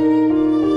Música